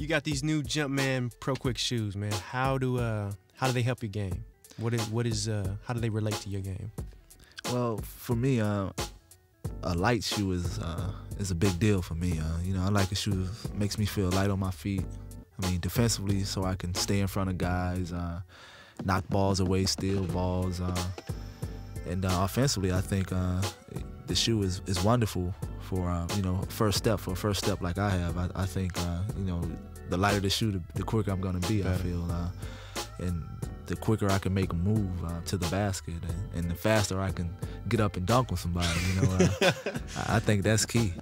you got these new Jumpman Pro Quick shoes, man. How do uh how do they help your game? What is what is uh how do they relate to your game? Well, for me, uh, a light shoe is uh, is a big deal for me. Uh, you know, I like a shoe that makes me feel light on my feet. I mean, defensively, so I can stay in front of guys, uh, knock balls away, steal balls, uh, and uh, offensively, I think uh, the shoe is, is wonderful for uh, you know first step for a first step like I have. I, I think uh, you know the lighter the shoe, the, quicker I'm gonna be. I feel, uh, and the quicker I can make a move uh, to the basket, and, and, the faster I can get up and dunk with somebody. You know, uh, I think that's key.